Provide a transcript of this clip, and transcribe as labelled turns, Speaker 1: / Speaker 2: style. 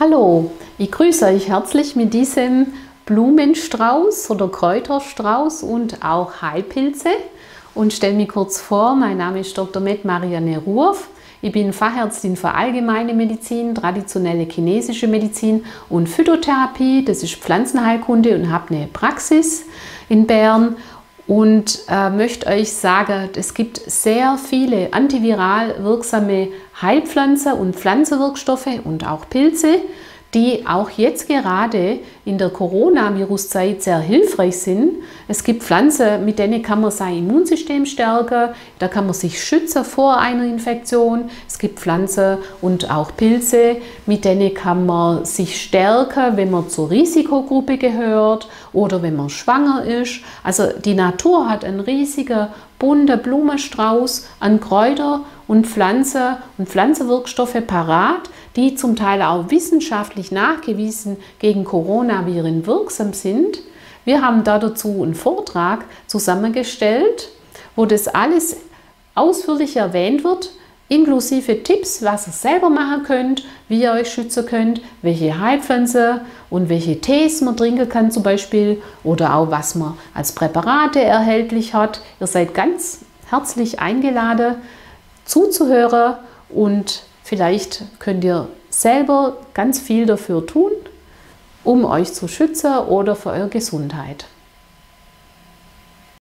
Speaker 1: Hallo, ich grüße euch herzlich mit diesem Blumenstrauß oder Kräuterstrauß und auch Heilpilze und stelle mich kurz vor. Mein Name ist Dr. Med Marianne Ruoff. Ich bin Fachärztin für allgemeine Medizin, traditionelle chinesische Medizin und Phytotherapie. Das ist Pflanzenheilkunde und habe eine Praxis in Bern und äh, möchte euch sagen, es gibt sehr viele antiviral wirksame Heilpflanzen und Pflanzenwirkstoffe und auch Pilze, die auch jetzt gerade in der Coronavirus-Zeit sehr hilfreich sind. Es gibt Pflanzen, mit denen kann man sein Immunsystem stärken, da kann man sich schützen vor einer Infektion. Es gibt Pflanzen und auch Pilze, mit denen kann man sich stärken, wenn man zur Risikogruppe gehört oder wenn man schwanger ist. Also die Natur hat einen riesigen bunten Blumenstrauß an Kräuter und Pflanzen und Pflanzenwirkstoffe parat, die zum Teil auch wissenschaftlich nachgewiesen gegen Coronaviren wirksam sind. Wir haben dazu einen Vortrag zusammengestellt, wo das alles ausführlich erwähnt wird, inklusive Tipps, was ihr selber machen könnt, wie ihr euch schützen könnt, welche Heilpflanze und welche Tees man trinken kann zum Beispiel oder auch was man als Präparate erhältlich hat. Ihr seid ganz herzlich eingeladen, zuzuhören und vielleicht könnt ihr selber ganz viel dafür tun, um euch zu schützen oder für eure Gesundheit.